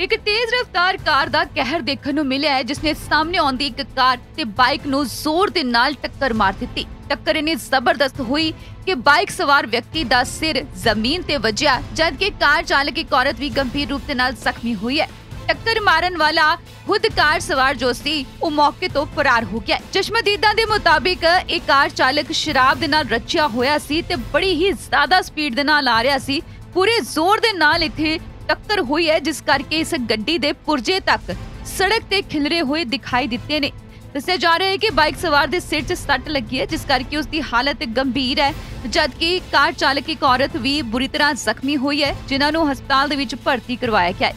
ਇੱਕ ਤੇਜ਼ ਰਫ਼ਤਾਰ ਕਾਰ ਦਾ ਕਹਿਰ ਦੇਖਣ ਨੂੰ ਮਿਲਿਆ ਹੈ ਜਿਸ ਨੇ ਸਾਹਮਣੇ ਆਉਂਦੀ ਇੱਕ ਕਾਰ ਤੇ ਬਾਈਕ ਨੂੰ ਜ਼ੋਰ ਦੇ ਨਾਲ ਟੱਕਰ ਮਾਰ ਦਿੱਤੀ ਟੱਕਰ ਇੰਨੀ ਜ਼ਬਰਦਸਤ ਹੋਈ ਕਿ ਬਾਈਕ ਸਵਾਰ ਵਿਅਕਤੀ ਦਾ ਸਿਰ ਜ਼ਮੀਨ ਤੇ ਵੱਜਿਆ ਜਦਕਿ ਕਾਰ ਚਾਲਕ ਇੱਕ ਔਰਤ ਵੀ ਗੰਭੀਰ ਰੂਪ ਦੇ ਨਾਲ ਜ਼ਖਮੀ ਹੋਈ ਹੈ ਟੱਕਰ ਮਾਰਨ ਵਾਲਾ ਖੁਦ ਕਾਰ ਸਵਾਰ ਜੋ ਸੀ ਉਹ ਮੌਕੇ ਤੋਂ ਫਰਾਰ ਹੋ ਗਿਆ ਚਸ਼ਮਦੀਦਾਂ ਦੇ ਮੁਤਾਬਿਕ ਇਹ ਕਾਰ ਚਾਲਕ ਸ਼ਰਾਬ ਦੇ ਨਾਲ ਰੱਜਿਆ ਹੋਇਆ ਸੀ ਤੇ ਬੜੀ ਹੀ ਜ਼ਿਆਦਾ ਸਪੀਡ ਦੇ ਨਾਲ ਆ ਰਿਹਾ ਸੀ ਪੂਰੇ ਜ਼ੋਰ ਦੇ ਨਾਲ ਇੱਥੇ ਟੱਕਰ ਹੋਈ ਹੈ ਜਿਸ ਕਰਕੇ ਇਸ ਗੱਡੀ ਦੇ ਪੁਰਜੇ ਤੱਕ ਸੜਕ ਤੇ ਖਿਲਰੇ ਹੋਏ ਦਿਖਾਈ ਦਿੱਤੇ ਨੇ ਦੱਸਿਆ ਜਾ ਰਿਹਾ ਹੈ ਕਿ ਬਾਈਕ ਸਵਾਰ ਦੇ ਸਿਰ 'ਚ ਸੱਟ ਲੱਗੀ ਹੈ ਜਿਸ ਕਰਕੇ ਉਸ ਦੀ ਹਾਲਤ ਗੰਭੀਰ ਹੈ ਜਦਕਿ ਕਾਰ ਚਾਲਕ ਇੱਕ ਔਰਤ ਵੀ ਬੁਰੀ ਤਰ੍ਹਾਂ ਜ਼ਖਮੀ ਹੋਈ ਹੈ ਜਿਨ੍ਹਾਂ ਨੂੰ ਹਸਪਤਾਲ ਦੇ ਵਿੱਚ ਭਰਤੀ ਕਰਵਾਇਆ ਗਿਆ ਹੈ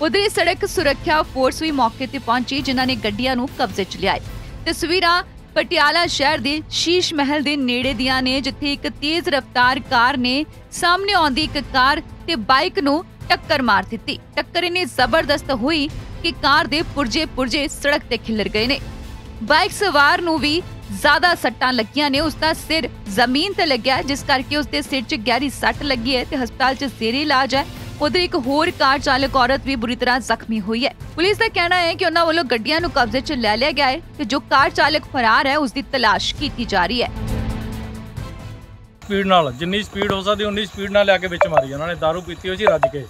ਉਧਰ ਸੜਕ ਸੁਰੱਖਿਆ ਫੋਰਸ ਵੀ ਮੌਕੇ ਤੇ ਪਹੁੰਚੀ ਜਿਨ੍ਹਾਂ ਨੇ ਗੱਡੀਆਂ ਨੂੰ ਕਬਜ਼ੇ 'ਚ ਲਿਆ ਹੈ ਤਸਵੀਰਾਂ ਪਟਿਆਲਾ ਸ਼ਹਿਰ ਦੇ ਸ਼ੀਸ਼ ਮਹਿਲ ਦੇ ਨੇੜੇ ਦੀਆਂ ਨੇ ਜਿੱਥੇ ਇੱਕ ਤੇਜ਼ ਰਫ਼ਤਾਰ ਕਾਰ ਨੇ ਸਾਹਮਣੇ ਆਉਂਦੀ ਇੱਕ ਕਾਰ ਤੇ ਬਾਈਕ ਨੂੰ ਟੱਕਰ ਮਾਰ ਦਿੱਤੀ ਟੱਕਰ ਇੰਨੀ ਜ਼ਬਰਦਸਤ ਹੋਈ ਕਿ ਕਾਰ ਦੇ ਪੁਰਜੇ ਪੁਰਜੇ ਸੜਕ ਤੇ ਖਿਲਰ ਗਏ ਨੇ ਬਾਈਕ ਸਵਾਰ ਨੂੰ ਵੀ ਜ਼ਿਆਦਾ ਸੱਟਾਂ ਲੱਗੀਆਂ ਨੇ ਉਸ ਦਾ ਸਿਰ ਜ਼ਮੀਨ ਤੇ ਲੱਗਿਆ ਜਿਸ ਕਰਕੇ ਉਸ ਦੇ ਸਿਰ 'ਚ ਗਹਿਰੀ ਸੱਟ ਲੱਗੀ ਹੈ ਤੇ ਹਸਪਤਾਲ 'ਚ ਜ਼ੇਰੇ ਇਲਾਜ ਹੈ ਉਧਰ ਇੱਕ ਹੋਰ ਕਾਰ ਚਾਲਕ ਔਰਤ ਵੀ ਬੁਰੀ ਤਰ੍ਹਾਂ ਜ਼ਖਮੀ ਹੋਈ ਹੈ ਪੁਲਿਸ ਦਾ ਕਹਿਣਾ ਹੈ ਕਿ ਉਹਨਾਂ ਵੱਲੋਂ ਗੱਡੀਆਂ ਨੂੰ ਕਬਜ਼ੇ 'ਚ ਲੈ ਲਿਆ ਗਿਆ ਹੈ ਤੇ ਜੋ ਕਾਰ ਚਾਲਕ ਫਰਾਰ ਹੈ ਉਸ ਦੀ ਤਲਾਸ਼ ਕੀਤੀ ਜਾ ਰਹੀ ਹੈ ਸਪੀਡ ਨਾਲ, ਜਿੰਨੀ ਸਪੀਡ ਹੋ ਸਕਦੀ, ਉਨੀ ਸਪੀਡ ਨਾਲ ਲਿਆ ਕੇ ਵਿੱਚ ਮਾਰੀ ਉਹਨਾਂ ਨੇ दारू ਪੀਤੀ ਹੋਈ ਸੀ, ਰੱਜ ਕੇ।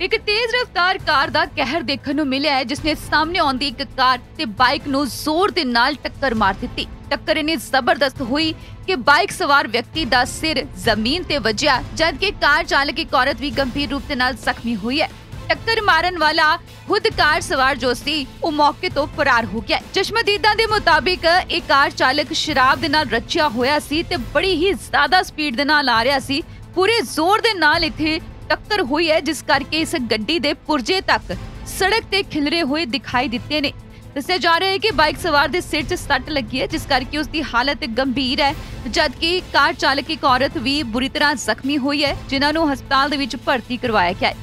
ਇੱਕ ਤੇਜ਼ ਰਫ਼ਤਾਰ ਕਾਰ ਦਾ ਕਹਿਰ ਦੇਖਣ ਨੂੰ ਮਿਲਿਆ ਹੈ ਜਿਸ ਨੇ ਸਾਹਮਣੇ ਆਉਂਦੀ ਇੱਕ ਕਾਰ ਤੇ ਬਾਈਕ ਨੂੰ ਜ਼ੋਰ ਦੇ ਨਾਲ ਟੱਕਰ ਮਾਰ ਦਿੱਤੀ। ਟੱਕਰ ਇੰਨੀ ਜ਼ਬਰਦਸਤ ਹੋਈ ਕਿ ਬਾਈਕ ਸਵਾਰ ਵਿਅਕਤੀ ਦਾ ਸਿਰ ਜ਼ਮੀਨ ਤੇ ਵੱਜਿਆ, ਜਦਕਿ ਕਾਰ ਚਾਲਕ ਇੱਕ ਔਰਤ ਵੀ ਗੰਭੀਰ ਰੂਪ ਦੇ ਨਾਲ ਜ਼ਖਮੀ ਹੋਈ ਹੈ। ਟੱਕਰ ਮਾਰਨ ਵਾਲਾ ਖੁਦ ਕਾਰ ਸਵਾਰ ਜੋ ਸੀ ਉਹ ਮੌਕੇ ਤੋਂ ਫਰਾਰ ਹੋ ਗਿਆ ਚਸ਼ਮਦੀਦਾਂ ਦੇ ਮੁਤਾਬਿਕ ਇਹ ਕਾਰ ਚਾਲਕ ਸ਼ਰਾਬ ਦੇ ਨਾਲ ਰੱਜਿਆ ਹੋਇਆ ਸੀ ਤੇ ਬੜੀ ਹੀ ਜ਼ਿਆਦਾ ਸਪੀਡ ਦੇ ਨਾਲ ਆ ਰਿਹਾ ਸੀ ਪੂਰੇ ਜ਼ੋਰ ਦੇ ਨਾਲ ਇੱਥੇ ਟੱਕਰ ਹੋਈ ਹੈ ਜਿਸ ਕਰਕੇ ਇਸ ਗੱਡੀ ਦੇ ਪੁਰਜੇ ਤੱਕ ਸੜਕ ਤੇ ਖਿਲਰੇ ਹੋਏ ਦਿਖਾਈ ਦਿੱਤੇ ਨੇ ਦੱਸਿਆ ਜਾ ਰਿਹਾ ਹੈ ਕਿ ਬਾਈਕ ਸਵਾਰ ਦੇ ਸਿਰ 'ਚ ਸੱਟ ਲੱਗੀ ਹੈ ਜਿਸ ਕਰਕੇ ਉਸ ਦੀ ਹਾਲਤ ਗੰਭੀਰ ਹੈ ਜਦਕਿ ਕਾਰ ਚਾਲਕ ਇੱਕ ਔਰਤ ਵੀ ਬੁਰੀ ਤਰ੍ਹਾਂ ਜ਼ਖਮੀ ਹੋਈ ਹੈ ਜਿਨ੍ਹਾਂ ਨੂੰ ਹਸਪਤਾਲ ਦੇ ਵਿੱਚ ਭਰਤੀ ਕਰਵਾਇਆ ਗਿਆ ਹੈ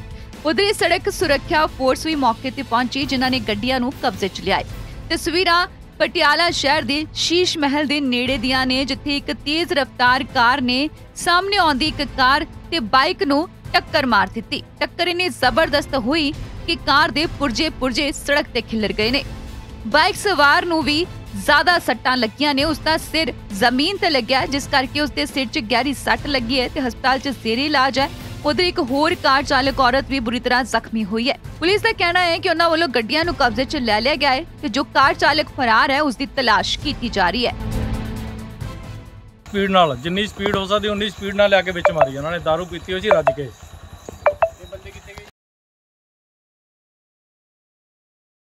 ਉਧਰ ਸੜਕ ਸੁਰੱਖਿਆ ਫੋਰਸ ਵੀ ਮੌਕੇ ਤੇ ਪਹੁੰਚੀ ਜਿਨ੍ਹਾਂ ਨੇ ਗੱਡੀਆਂ ਨੂੰ ਕਬਜ਼ੇ 'ਚ ਲਿਆ ਹੈ ਤਸਵੀਰਾਂ ਪਟਿਆਲਾ ਸ਼ਹਿਰ ਦੇ ਸ਼ੀਸ਼ ਮਹਿਲ ਦੇ ਨੇੜੇ ਦੀਆਂ ਨੇ ਜਿੱਥੇ ਇੱਕ ਤੇਜ਼ ਰਫ਼ਤਾਰ ਕਾਰ ਨੇ ਸਾਹਮਣੇ ਆਉਂਦੀ ਇੱਕ ਕਾਰ ਤੇ ਬਾਈਕ ਨੂੰ ਟੱਕਰ ਮਾਰ ਦਿੱਤੀ ਟੱਕਰ ਇੰਨੀ ਜ਼ਬਰਦਸਤ ਹੋਈ ਕਿ ਕਾਰ ਦੇ ਪੁਰਜੇ ਪੁਰਜੇ ਸੜਕ ਤੇ ਖਿਲਰ ਗਏ ਨੇ ਬਾਈਕ ਸਵਾਰ ਨੂੰ ਵੀ ਜ਼ਿਆਦਾ ਸੱਟਾਂ ਲੱਗੀਆਂ ਨੇ ਉਸ ਦਾ ਸਿਰ ਜ਼ਮੀਨ ਤੇ ਲੱਗਿਆ ਜਿਸ ਕਰਕੇ ਉਸ ਦੇ ਸਿਰ 'ਚ ਗਹਿਰੀ ਸੱਟ ਲੱਗੀ ਹੈ ਤੇ ਹਸਪਤਾਲ 'ਚ ਜ਼ੇਰੇ ਇਲਾਜ ਹੈ ਉਧਰ ਇੱਕ ਹੋਰ ਕਾਰ ਚਾਲਕ ਔਰਤ ਵੀ ਬੁਰੀ ਤਰ੍ਹਾਂ ਜ਼ਖਮੀ ਹੋਈ ਹੈ ਪੁਲਿਸ ਦਾ ਕਹਿਣਾ ਹੈ ਕਿ ਉਹਨਾਂ ਵੱਲੋਂ ਗੱਡੀਆਂ ਨੂੰ ਕਬਜ਼ੇ 'ਚ ਲੈ ਲਿਆ ਗਿਆ ਹੈ ਤੇ ਜੋ ਕਾਰ ਚਾਲਕ ਫਰਾਰ ਹੈ ਉਸ ਦੀ ਤਲਾਸ਼ ਕੀਤੀ ਜਾ ਰਹੀ ਹੈ ਸਪੀਡ ਨਾਲ ਜਿੰਨੀ ਸਪੀਡ ਹੋ ਸਕਦੀ ਉਨੀ ਸਪੀਡ ਨਾਲ ਲਿਆ ਕੇ ਵਿੱਚ ਮਾਰੀ ਉਹਨਾਂ ਨੇ दारू ਪੀਤੀ ਹੋਈ ਸੀ ਰੱਜ ਕੇ